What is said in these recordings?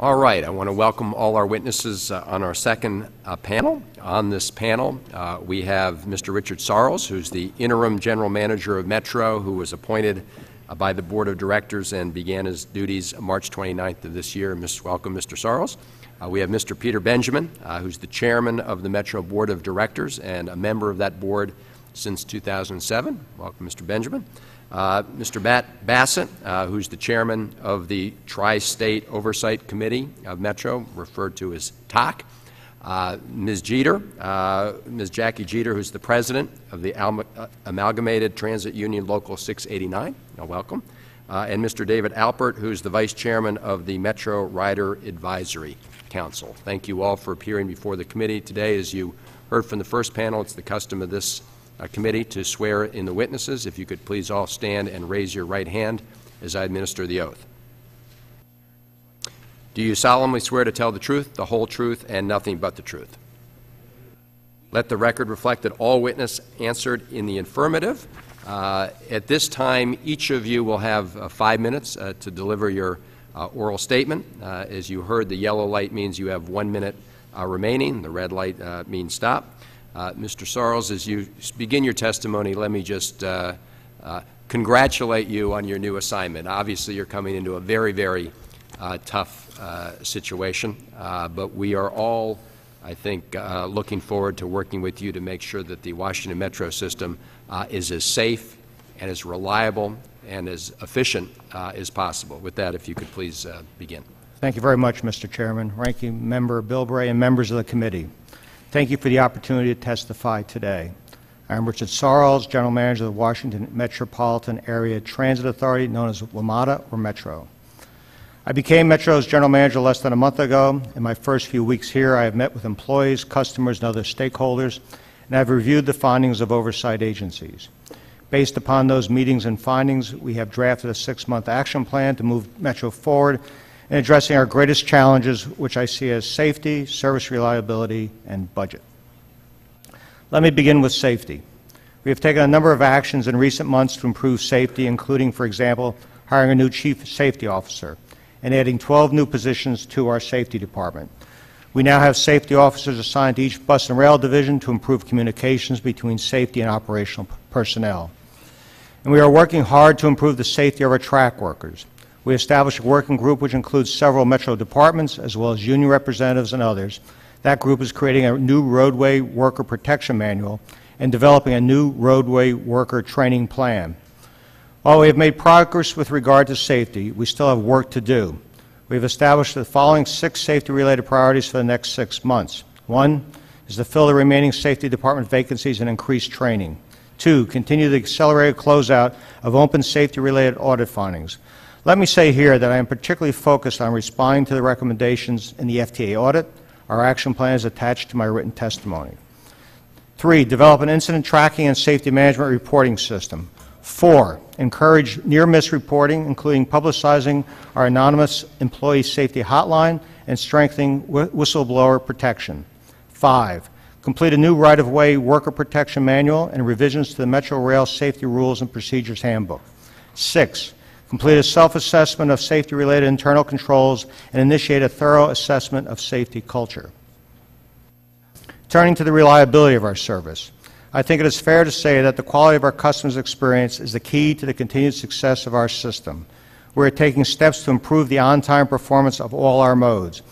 All right, I want to welcome all our witnesses uh, on our second uh, panel. On this panel, uh, we have Mr. Richard Sarles, who's the interim general manager of Metro, who was appointed uh, by the board of directors and began his duties March 29th of this year. Ms. Welcome, Mr. Sarles. Uh, we have Mr. Peter Benjamin, uh, who's the chairman of the Metro Board of Directors and a member of that board since 2007. Welcome, Mr. Benjamin. Uh, Mr. Matt Bassett, uh, who's the chairman of the Tri-State Oversight Committee of Metro, referred to as TOC. Uh, Ms. Jeter, uh, Ms. Jackie Jeter, who's the president of the uh, Amalgamated Transit Union Local 689. Now, welcome. And Mr. David Alpert, who's the vice chairman of the Metro Rider Advisory Council. Thank you all for appearing before the committee today. As you heard from the first panel, it's the custom of this uh, committee to swear in the witnesses. If you could please all stand and raise your right hand as I administer the oath. Do you solemnly swear to tell the truth, the whole truth, and nothing but the truth? Let the record reflect that all witness answered in the affirmative. Uh, At this time, each of you will have uh, five minutes uh, to deliver your uh, oral statement. Uh, As you heard, the yellow light means you have one minute uh, remaining, the red light means stop. Uh, Mr. Sarles, as you begin your testimony, let me just uh, uh, congratulate you on your new assignment. Obviously, you're coming into a very, very uh, tough uh, situation, uh, but we are all, I think, looking forward to working with you to make sure that the Washington Metro system is as safe and as reliable and as efficient as possible. With that, if you could please begin. Thank you very much, Mr. Chairman, Ranking Member Bilbray, and members of the committee. Thank you for the opportunity to testify today. I am Richard Sarles, General Manager of the Washington Metropolitan Area Transit Authority, known as WMATA or Metro. I became Metro's General Manager less than a month ago. In my first few weeks here, I have met with employees, customers, and other stakeholders, and I have reviewed the findings of oversight agencies. Based upon those meetings and findings, we have drafted a six-month action plan to move Metro forward in addressing our greatest challenges, which I see as safety, service reliability, and budget. Let me begin with safety. We have taken a number of actions in recent months to improve safety, including, for example, hiring a new chief safety officer and adding 12 new positions to our safety department. We now have safety officers assigned to each bus and rail division to improve communications between safety and operational personnel. And we are working hard to improve the safety of our track workers. We established a working group which includes several Metro departments as well as union representatives and others. That group is creating a new roadway worker protection manual and developing a new roadway worker training plan. While we have made progress with regard to safety, we still have work to do. We have established the following six safety-related priorities for the next six months. One is to fill the remaining safety department vacancies and increase training. Two, continue the accelerated closeout of open safety-related audit findings. Let me say here that I am particularly focused on responding to the recommendations in the FTA audit. Our action plan is attached to my written testimony. Three, develop an incident tracking and safety management reporting system. Four, encourage near-miss reporting, including publicizing our anonymous employee safety hotline and strengthening whi- whistleblower protection. Five, complete a new right-of-way worker protection manual and revisions to the Metro Rail Safety Rules and Procedures Handbook. Six, complete a self-assessment of safety-related internal controls and initiate a thorough assessment of safety culture. Turning to the reliability of our service, I think it is fair to say that the quality of our customers' experience is the key to the continued success of our system. We are taking steps to improve the on-time performance of all our modes,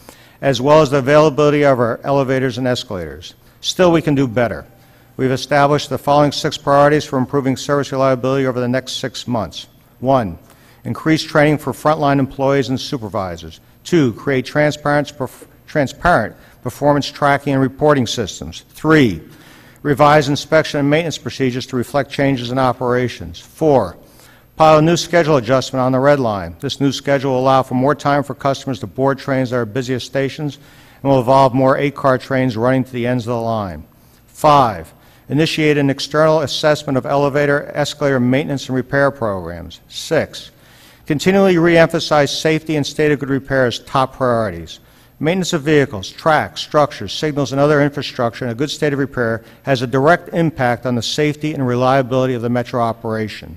as well as the availability of our elevators and escalators. Still, we can do better. We've established the following six priorities for improving service reliability over the next six months. One, increase training for frontline employees and supervisors. Two, create transparent, perf- transparent performance tracking and reporting systems. Three, revise inspection and maintenance procedures to reflect changes in operations. Four, pilot a new schedule adjustment on the Red Line. This new schedule will allow for more time for customers to board trains at our busiest stations and will involve more eight-car trains running to the ends of the line. Five, initiate an external assessment of elevator, escalator maintenance and repair programs. Six, continually reemphasize safety and state of good repair as top priorities. Maintenance of vehicles, tracks, structures, signals, and other infrastructure in a good state of repair has a direct impact on the safety and reliability of the metro operation.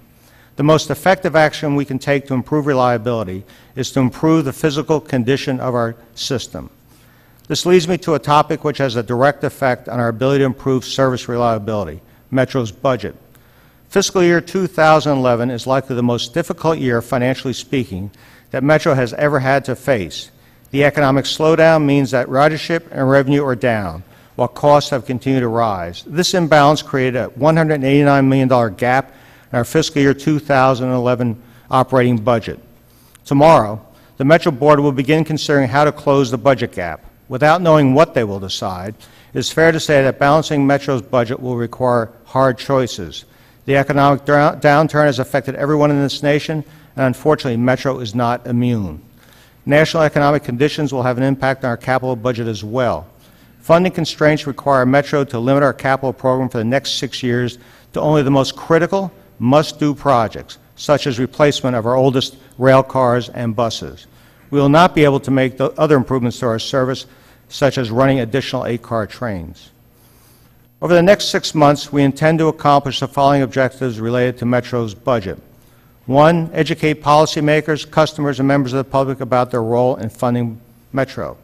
The most effective action we can take to improve reliability is to improve the physical condition of our system. This leads me to a topic which has a direct effect on our ability to improve service reliability, Metro's budget. Fiscal year 2011 is likely the most difficult year, financially speaking, that Metro has ever had to face. The economic slowdown means that ridership and revenue are down, while costs have continued to rise. This imbalance created a $189 million gap in our fiscal year 2011 operating budget. Tomorrow, the Metro Board will begin considering how to close the budget gap. Without knowing what they will decide, it is fair to say that balancing Metro's budget will require hard choices. The economic downturn has affected everyone in this nation, and unfortunately, Metro is not immune. National economic conditions will have an impact on our capital budget as well. Funding constraints require Metro to limit our capital program for the next six years to only the most critical, must-do projects, such as replacement of our oldest rail cars and buses. We will not be able to make the other improvements to our service, such as running additional eight-car trains. Over the next six months, we intend to accomplish the following objectives related to Metro's budget. One, educate policymakers, customers, and members of the public about their role in funding Metro.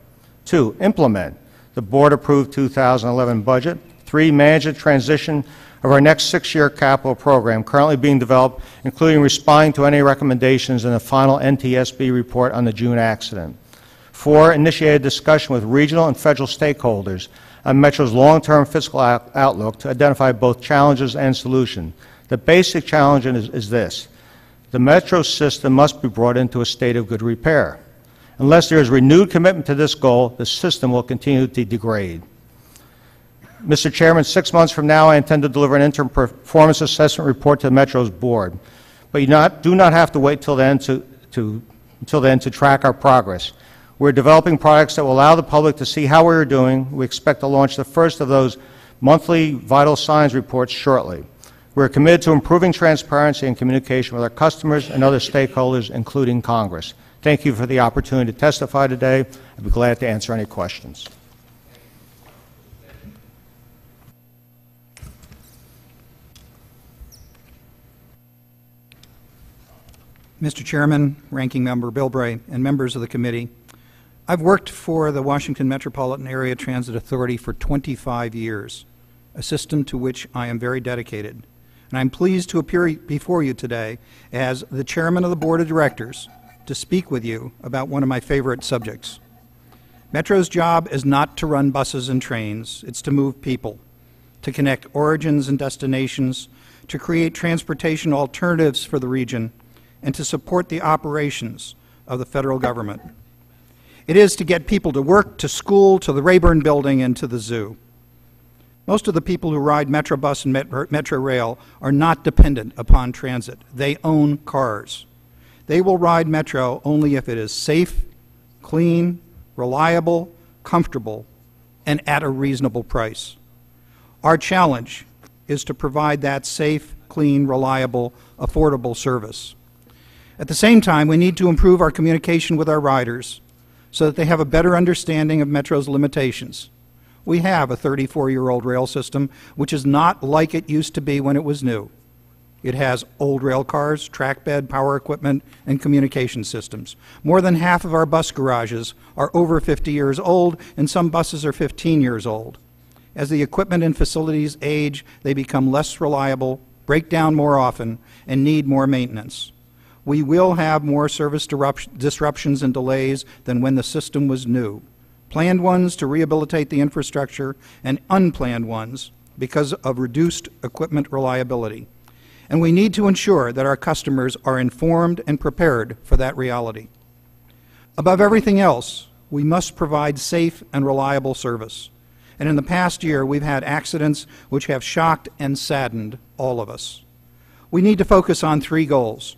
Two, implement the board-approved 2011 budget. Three, manage the transition of our next six-year capital program currently being developed, including responding to any recommendations in the final NTSB report on the June accident. Four, initiate a discussion with regional and federal stakeholders on Metro's long-term fiscal out outlook to identify both challenges and solutions. The basic challenge is, is this. The Metro system must be brought into a state of good repair. Unless there is renewed commitment to this goal, the system will continue to degrade. Mr. Chairman, six months from now, I intend to deliver an interim performance assessment report to the Metro's board. But you not, do not have to wait till then to, to, until then to track our progress. We're developing products that will allow the public to see how we are doing. We expect to launch the first of those monthly vital signs reports shortly. We're committed to improving transparency and communication with our customers and other stakeholders, including Congress. Thank you for the opportunity to testify today. I'd be glad to answer any questions. Mr. Chairman, Ranking Member Bilbray, and members of the committee, I've worked for the Washington Metropolitan Area Transit Authority for 25 years, a system to which I am very dedicated. And I'm pleased to appear before you today as the Chairman of the Board of Directors to speak with you about one of my favorite subjects. Metro's job is not to run buses and trains, it's to move people, to connect origins and destinations, to create transportation alternatives for the region, and to support the operations of the federal government. It is to get people to work, to school, to the Rayburn Building, and to the zoo. Most of the people who ride Metrobus and Metro Rail are not dependent upon transit. They own cars. They will ride Metro only if it is safe, clean, reliable, comfortable, and at a reasonable price. Our challenge is to provide that safe, clean, reliable, affordable service. At the same time, we need to improve our communication with our riders so that they have a better understanding of Metro's limitations. We have a 34-year-old rail system which is not like it used to be when it was new. It has old rail cars, track bed, power equipment, and communication systems. More than half of our bus garages are over 50 years old, and some buses are 15 years old. As the equipment and facilities age, they become less reliable, break down more often, and need more maintenance we will have more service disruptions and delays than when the system was new. Planned ones to rehabilitate the infrastructure and unplanned ones because of reduced equipment reliability. And we need to ensure that our customers are informed and prepared for that reality. Above everything else, we must provide safe and reliable service. And in the past year, we've had accidents which have shocked and saddened all of us. We need to focus on three goals.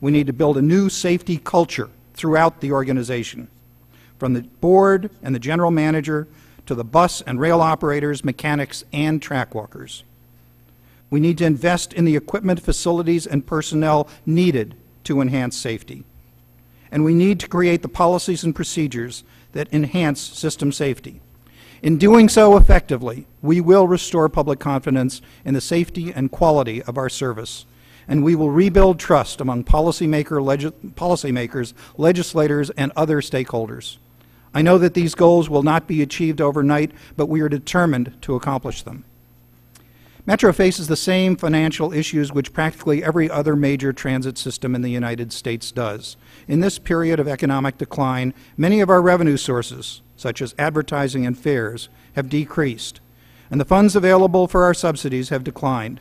We need to build a new safety culture throughout the organization, from the board and the general manager to the bus and rail operators, mechanics, and track walkers. We need to invest in the equipment, facilities, and personnel needed to enhance safety. And we need to create the policies and procedures that enhance system safety. In doing so effectively, we will restore public confidence in the safety and quality of our service and we will rebuild trust among policymaker, policymakers, legislators, and other stakeholders. I know that these goals will not be achieved overnight, but we are determined to accomplish them. Metro faces the same financial issues which practically every other major transit system in the United States does. In this period of economic decline, many of our revenue sources, such as advertising and fares, have decreased, and the funds available for our subsidies have declined.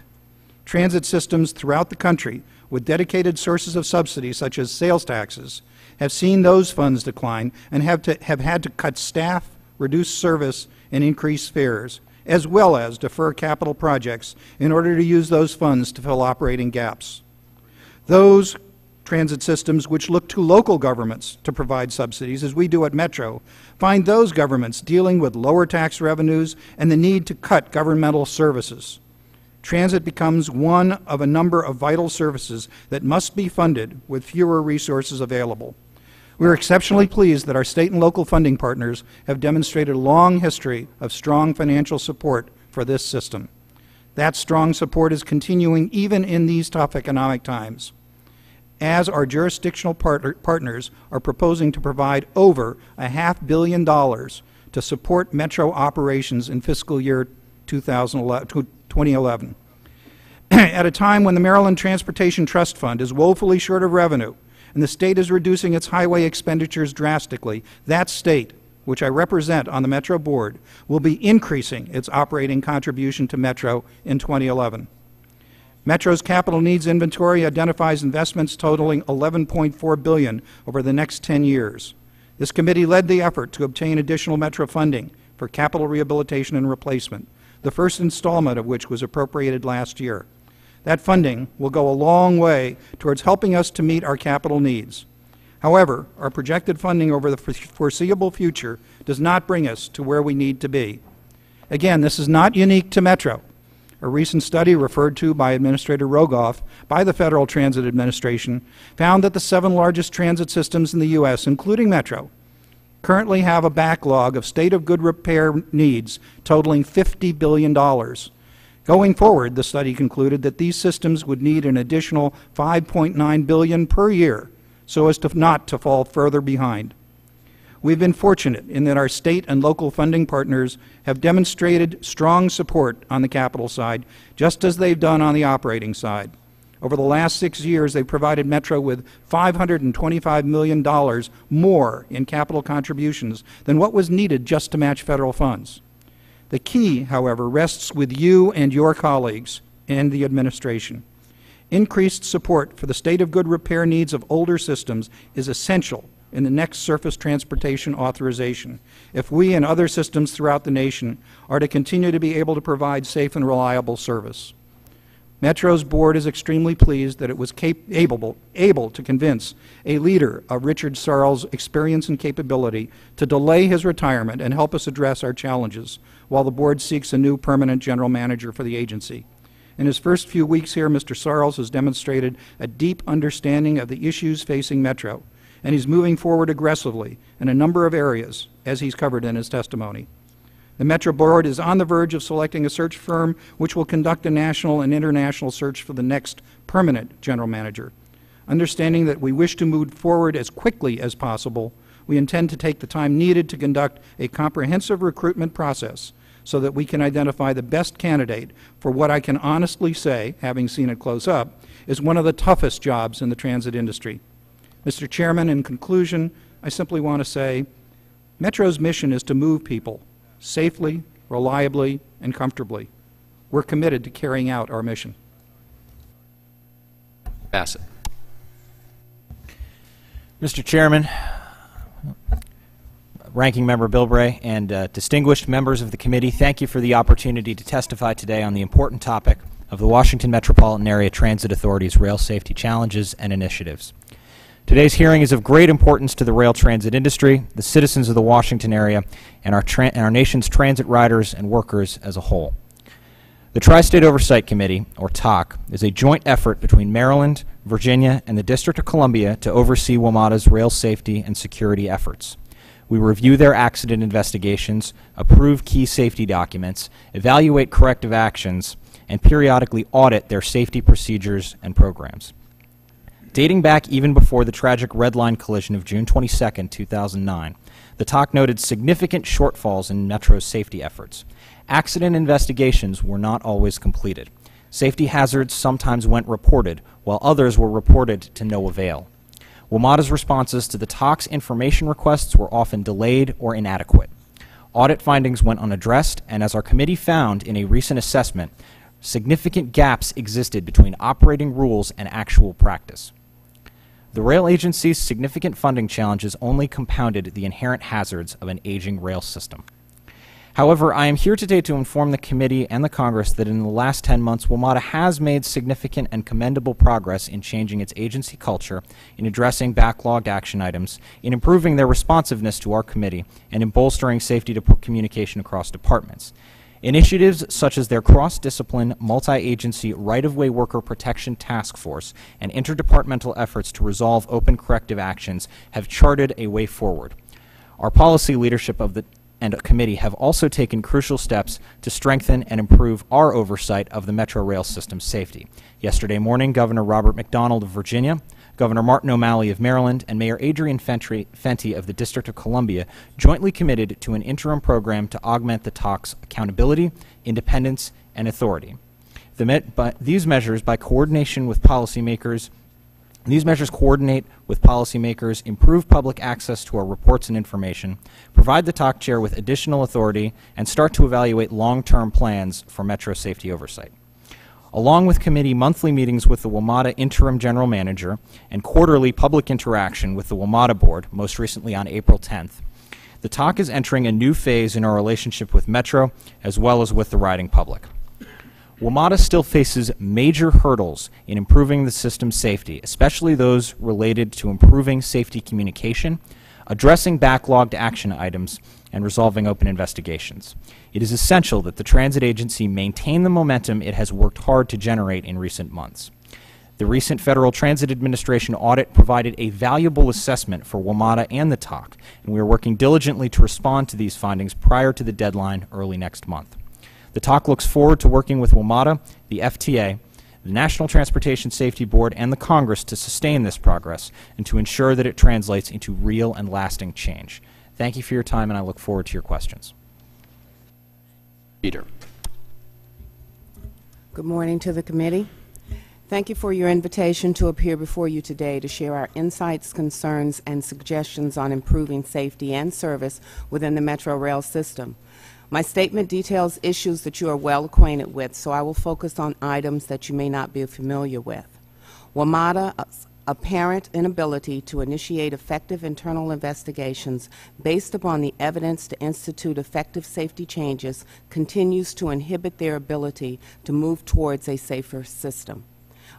Transit systems throughout the country with dedicated sources of subsidy, such as sales taxes, have seen those funds decline and have, to, have had to cut staff, reduce service, and increase fares, as well as defer capital projects in order to use those funds to fill operating gaps. Those transit systems which look to local governments to provide subsidies, as we do at Metro, find those governments dealing with lower tax revenues and the need to cut governmental services. Transit becomes one of a number of vital services that must be funded with fewer resources available. We are exceptionally pleased that our state and local funding partners have demonstrated a long history of strong financial support for this system. That strong support is continuing even in these tough economic times, as our jurisdictional partner, partners are proposing to provide over a half billion dollars to support Metro operations in fiscal year 2011, 2011. At a time when the Maryland Transportation Trust Fund is woefully short of revenue and the state is reducing its highway expenditures drastically, that state, which I represent on the Metro Board, will be increasing its operating contribution to Metro in 2011. Metro's capital needs inventory identifies investments totaling 11.4 billion over the next 10 years. This committee led the effort to obtain additional Metro funding for capital rehabilitation and replacement, the first installment of which was appropriated last year. That funding will go a long way towards helping us to meet our capital needs. However, our projected funding over the foreseeable future does not bring us to where we need to be. Again, this is not unique to Metro. A recent study referred to by Administrator Rogoff by the Federal Transit Administration found that the seven largest transit systems in the U.S., including Metro, currently have a backlog of state of good repair needs totaling $50 billion. Going forward, the study concluded that these systems would need an additional 5.9 billion per year so as to not to fall further behind. We've been fortunate in that our state and local funding partners have demonstrated strong support on the capital side, just as they've done on the operating side. Over the last six years, they've provided Metro with $525 million more in capital contributions than what was needed just to match federal funds. The key, however, rests with you and your colleagues and the administration. Increased support for the state of good repair needs of older systems is essential in the next surface transportation authorization if we and other systems throughout the nation are to continue to be able to provide safe and reliable service. Metro's board is extremely pleased that it was able, able to convince a leader of Richard Sarles' experience and capability to delay his retirement and help us address our challenges while the board seeks a new permanent general manager for the agency. In his first few weeks here, Mr. Sarles has demonstrated a deep understanding of the issues facing Metro, and he's moving forward aggressively in a number of areas, as he's covered in his testimony. The Metro Board is on the verge of selecting a search firm which will conduct a national and international search for the next permanent general manager. Understanding that we wish to move forward as quickly as possible, we intend to take the time needed to conduct a comprehensive recruitment process so that we can identify the best candidate for what I can honestly say, having seen it close up, is one of the toughest jobs in the transit industry. Mr. Chairman, in conclusion, I simply want to say Metro's mission is to move people safely, reliably, and comfortably. We're committed to carrying out our mission. Bassett. Mr. Chairman, Ranking Member Bilbray, and uh, distinguished members of the committee, thank you for the opportunity to testify today on the important topic of the Washington Metropolitan Area Transit Authority's rail safety challenges and initiatives. Today's hearing is of great importance to the rail transit industry, the citizens of the Washington area, and our, and our nation's transit riders and workers as a whole. The Tri-State Oversight Committee, or TOC, is a joint effort between Maryland, Virginia, and the District of Columbia to oversee WMATA's rail safety and security efforts. We review their accident investigations, approve key safety documents, evaluate corrective actions, and periodically audit their safety procedures and programs. Dating back even before the tragic Red Line collision of June 22, 2009, the TOC noted significant shortfalls in Metro's safety efforts. Accident investigations were not always completed. Safety hazards sometimes went reported, while others were reported to no avail. WMATA's responses to the TOC's information requests were often delayed or inadequate. Audit findings went unaddressed, and as our committee found in a recent assessment, significant gaps existed between operating rules and actual practice. The rail agency's significant funding challenges only compounded the inherent hazards of an aging rail system. However, I am here today to inform the committee and the Congress that in the last 10 months, WMATA has made significant and commendable progress in changing its agency culture, in addressing backlogged action items, in improving their responsiveness to our committee, and in bolstering safety to communication across departments. Initiatives such as their cross-discipline, multi-agency right-of-way worker protection task force and interdepartmental efforts to resolve open corrective actions have charted a way forward. Our policy leadership of the and committee have also taken crucial steps to strengthen and improve our oversight of the Metro Rail system's safety. Yesterday morning, Governor Robert McDonnell of Virginia, Governor Martin O'Malley of Maryland, and Mayor Adrian Fenty, of the District of Columbia jointly committed to an interim program to augment the TOC's accountability, independence, and authority. The met, these measures, by coordination with policymakers, these measures coordinate with policymakers, improve public access to our reports and information, provide the TOC chair with additional authority, and start to evaluate long-term plans for Metro safety oversight. Along with committee monthly meetings with the WMATA interim general manager and quarterly public interaction with the WMATA board, most recently on April 10th, the TOC is entering a new phase in our relationship with Metro as well as with the riding public. WMATA still faces major hurdles in improving the system's safety, especially those related to improving safety communication, addressing backlogged action items, and resolving open investigations. It is essential that the transit agency maintain the momentum it has worked hard to generate in recent months. The recent Federal Transit Administration audit provided a valuable assessment for WMATA and the TOC, and we are working diligently to respond to these findings prior to the deadline early next month. The TOC looks forward to working with WMATA, the FTA, the National Transportation Safety Board, and the Congress to sustain this progress and to ensure that it translates into real and lasting change. Thank you for your time, and I look forward to your questions. Jeter. Good morning to the committee. Thank you for your invitation to appear before you today to share our insights, concerns, and suggestions on improving safety and service within the Metro Rail system. My statement details issues that you are well acquainted with, so I will focus on items that you may not be familiar with. WMATA's apparent inability to initiate effective internal investigations based upon the evidence to institute effective safety changes continues to inhibit their ability to move towards a safer system.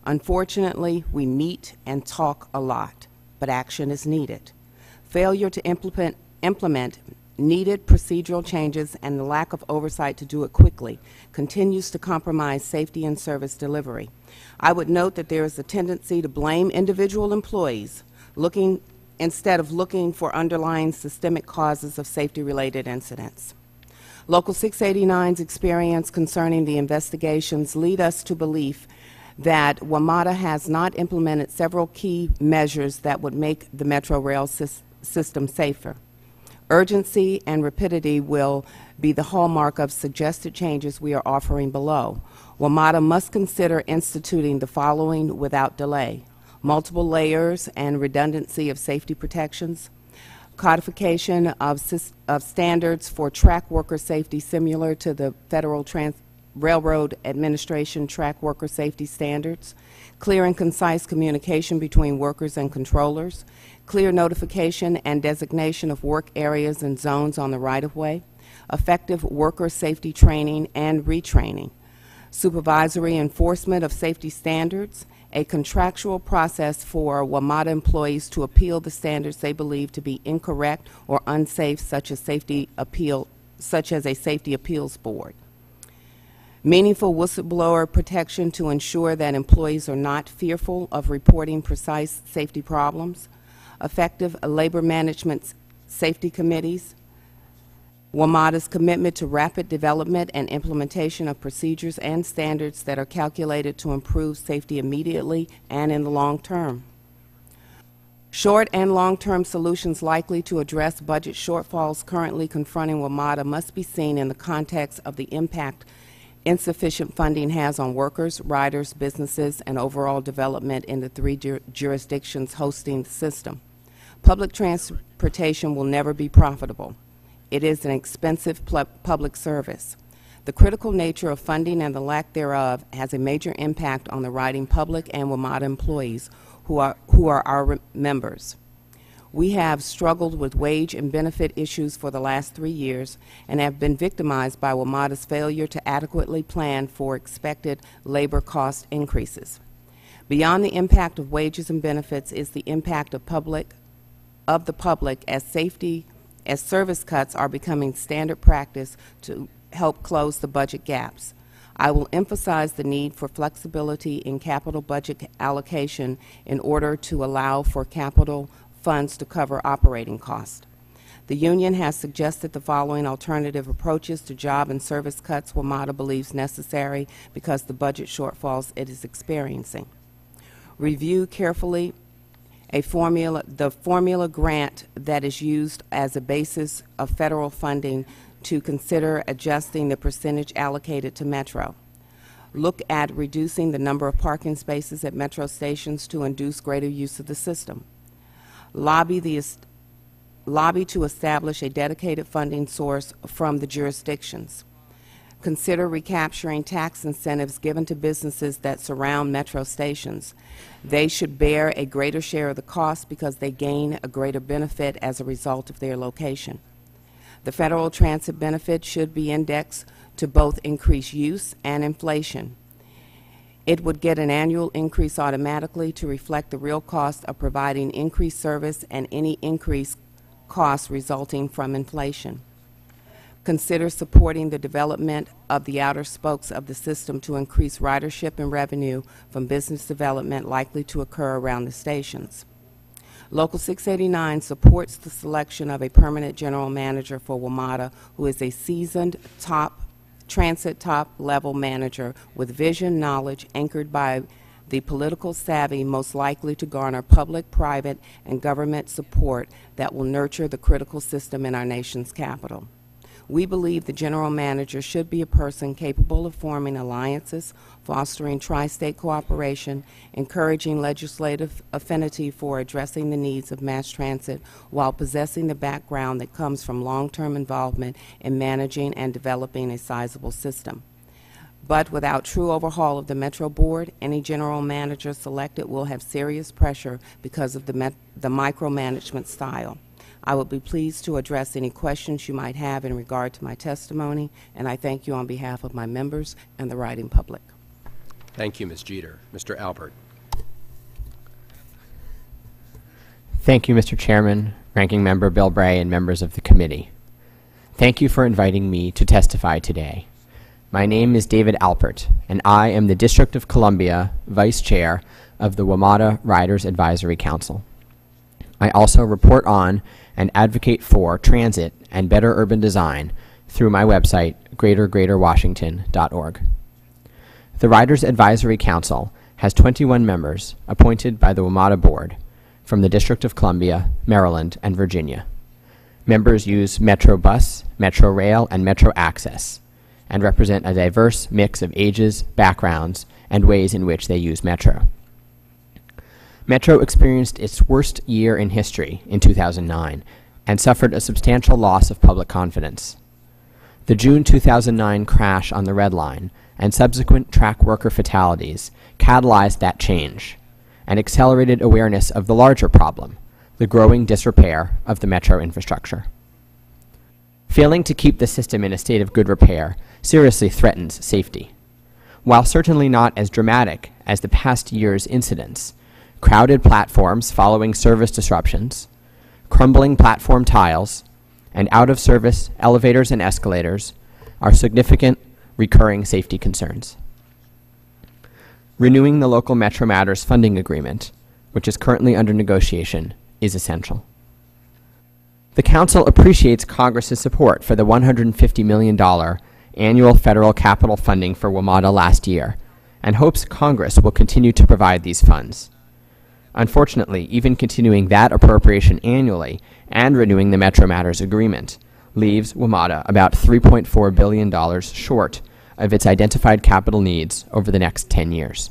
Unfortunately, we meet and talk a lot, but action is needed. Failure to implement, implement needed procedural changes and the lack of oversight to do it quickly continues to compromise safety and service delivery. I would note that there is a tendency to blame individual employees looking instead of looking for underlying systemic causes of safety-related incidents. Local 689's experience concerning the investigations lead us to belief that WMATA has not implemented several key measures that would make the Metro Rail system safer. Urgency and rapidity will be the hallmark of suggested changes we are offering below. WMATA must consider instituting the following without delay. Multiple layers and redundancy of safety protections, codification of, of standards for track worker safety similar to the Federal Trans Railroad Administration track worker safety standards, clear and concise communication between workers and controllers, clear notification and designation of work areas and zones on the right-of-way, effective worker safety training and retraining, supervisory enforcement of safety standards, a contractual process for WMATA employees to appeal the standards they believe to be incorrect or unsafe, such as safety appeal, such as a safety appeals board. Meaningful whistleblower protection to ensure that employees are not fearful of reporting precise safety problems. Effective labor management safety committees. WMATA's commitment to rapid development and implementation of procedures and standards that are calculated to improve safety immediately and in the long term. Short and long-term solutions likely to address budget shortfalls currently confronting WMATA must be seen in the context of the impact insufficient funding has on workers, riders, businesses, and overall development in the three jur- jurisdictions hosting the system. Public transportation will never be profitable. It is an expensive public service. The critical nature of funding and the lack thereof has a major impact on the riding public and WMATA employees who are, who are our members. We have struggled with wage and benefit issues for the last three years and have been victimized by WMATA's failure to adequately plan for expected labor cost increases. Beyond the impact of wages and benefits is the impact of public of the public as safety as service cuts are becoming standard practice to help close the budget gaps. I will emphasize the need for flexibility in capital budget allocation in order to allow for capital funds to cover operating costs. The union has suggested the following alternative approaches to job and service cuts WMATA believes necessary because the budget shortfalls it is experiencing. Review carefully a formula, the formula grant that is used as a basis of federal funding to consider adjusting the percentage allocated to Metro. Look at reducing the number of parking spaces at Metro stations to induce greater use of the system. Lobby the lobby to establish a dedicated funding source from the jurisdictions. Consider recapturing tax incentives given to businesses that surround metro stations. They should bear a greater share of the cost because they gain a greater benefit as a result of their location. The federal transit benefit should be indexed to both increased use and inflation. It would get an annual increase automatically to reflect the real cost of providing increased service and any increased costs resulting from inflation. Consider supporting the development of the outer spokes of the system to increase ridership and revenue from business development likely to occur around the stations. Local 689 supports the selection of a permanent general manager for WMATA who is a seasoned top transit top level manager with vision knowledge anchored by the political savvy most likely to garner public, private, and government support that will nurture the critical system in our nation's capital. We believe the general manager should be a person capable of forming alliances, fostering tri-state cooperation, encouraging legislative affinity for addressing the needs of mass transit while possessing the background that comes from long-term involvement in managing and developing a sizable system. But without true overhaul of the Metro Board, any general manager selected will have serious pressure because of the, met- the micromanagement style. I would be pleased to address any questions you might have in regard to my testimony, and I thank you on behalf of my members and the riding public. Thank you, Ms. Jeter. Mr. Alpert. Thank you, Mr. Chairman, Ranking Member Bilbray, and members of the committee. Thank you for inviting me to testify today. My name is David Alpert, and I am the District of Columbia Vice Chair of the WMATA Riders Advisory Council. I also report on and advocate for transit and better urban design through my website, greatergreaterwashington.org. The Riders Advisory Council has 21 members appointed by the WMATA Board from the District of Columbia, Maryland, and Virginia. Members use Metro Bus, Metro Rail, and Metro Access, and represent a diverse mix of ages, backgrounds, and ways in which they use Metro. Metro experienced its worst year in history in 2009 and suffered a substantial loss of public confidence. The June 2009 crash on the Red Line and subsequent track worker fatalities catalyzed that change and accelerated awareness of the larger problem, the growing disrepair of the metro infrastructure. Failing to keep the system in a state of good repair seriously threatens safety. While certainly not as dramatic as the past year's incidents, crowded platforms following service disruptions, crumbling platform tiles, and out of service elevators and escalators are significant recurring safety concerns. Renewing the local Metro Matters funding agreement, which is currently under negotiation, is essential. The Council appreciates Congress's support for the $150 million annual federal capital funding for WMATA last year and hopes Congress will continue to provide these funds. Unfortunately, even continuing that appropriation annually and renewing the Metro Matters agreement leaves WMATA about $3.4 billion short of its identified capital needs over the next 10 years.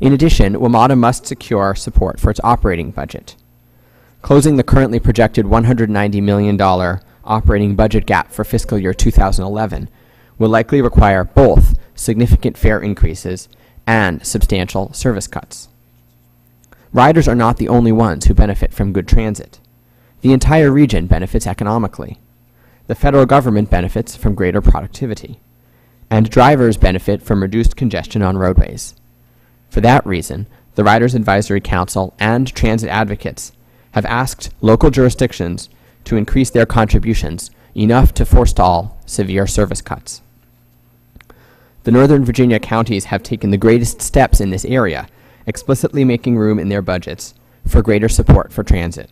In addition, WMATA must secure support for its operating budget. Closing the currently projected $190 million operating budget gap for fiscal year 2011 will likely require both significant fare increases and substantial service cuts. Riders are not the only ones who benefit from good transit. The entire region benefits economically. The federal government benefits from greater productivity. And drivers benefit from reduced congestion on roadways. For that reason, the Riders Advisory Council and transit advocates have asked local jurisdictions to increase their contributions enough to forestall severe service cuts. The Northern Virginia counties have taken the greatest steps in this area, explicitly making room in their budgets for greater support for transit.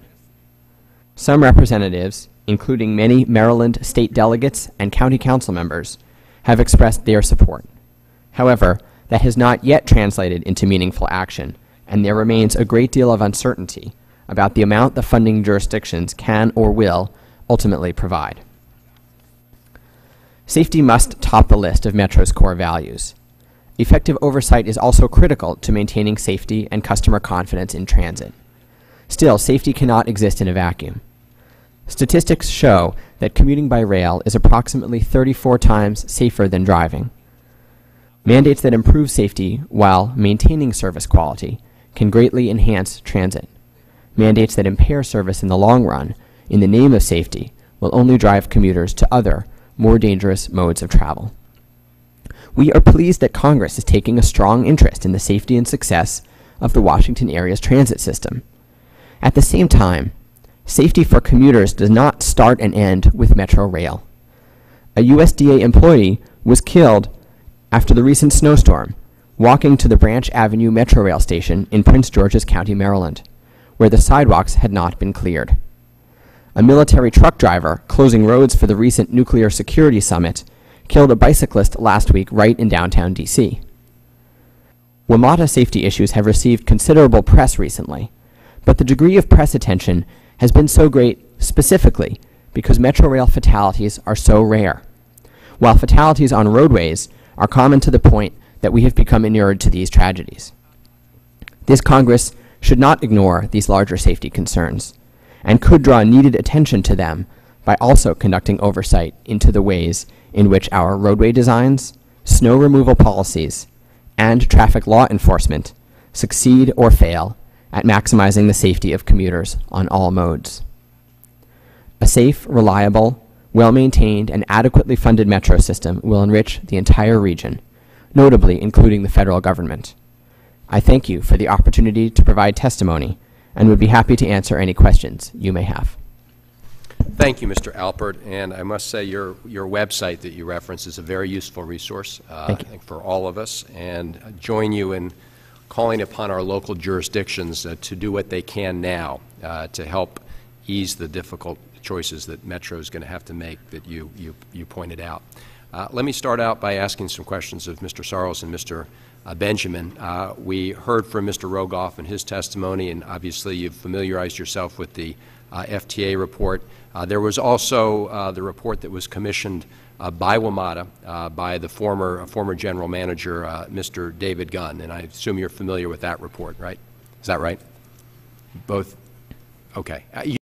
Some representatives, including many Maryland state delegates and county council members, have expressed their support. However, that has not yet translated into meaningful action, and there remains a great deal of uncertainty about the amount the funding jurisdictions can or will ultimately provide. Safety must top the list of Metro's core values. Effective oversight is also critical to maintaining safety and customer confidence in transit. Still, safety cannot exist in a vacuum. Statistics show that commuting by rail is approximately 34 times safer than driving. Mandates that improve safety while maintaining service quality can greatly enhance transit. Mandates that impair service in the long run, in the name of safety, will only drive commuters to other, more dangerous modes of travel. We are pleased that Congress is taking a strong interest in the safety and success of the Washington area's transit system. At the same time, safety for commuters does not start and end with Metro Rail. A USDA employee was killed after the recent snowstorm, walking to the Branch Avenue Metro Rail station in Prince George's County, Maryland, where the sidewalks had not been cleared. A military truck driver closing roads for the recent nuclear security summit killed a bicyclist last week right in downtown DC. WMATA safety issues have received considerable press recently, but the degree of press attention has been so great specifically because Metro Rail fatalities are so rare, while fatalities on roadways are common to the point that we have become inured to these tragedies. This Congress should not ignore these larger safety concerns and could draw needed attention to them by also conducting oversight into the ways in which our roadway designs, snow removal policies, and traffic law enforcement succeed or fail at maximizing the safety of commuters on all modes. A safe, reliable, well-maintained, and adequately funded metro system will enrich the entire region, notably including the federal government. I thank you for the opportunity to provide testimony and would be happy to answer any questions you may have. Thank you, Mr. Alpert, and I must say your, your website that you reference is a very useful resource, uh, Thank I think, for all of us, and join you in calling upon our local jurisdictions uh, to do what they can now uh, to help ease the difficult choices that Metro is going to have to make that you, you, you pointed out. Uh, let me start out by asking some questions of Mr. Sarles and Mr. Uh, Benjamin. Uh, we heard from Mr. Rogoff and his testimony, and obviously you've familiarized yourself with the uh, FTA report. There was also the report that was commissioned by WMATA uh, by the former uh, former general manager, uh, Mr. David Gunn, and I assume you're familiar with that report, right? Is that right? Both. Okay. Uh,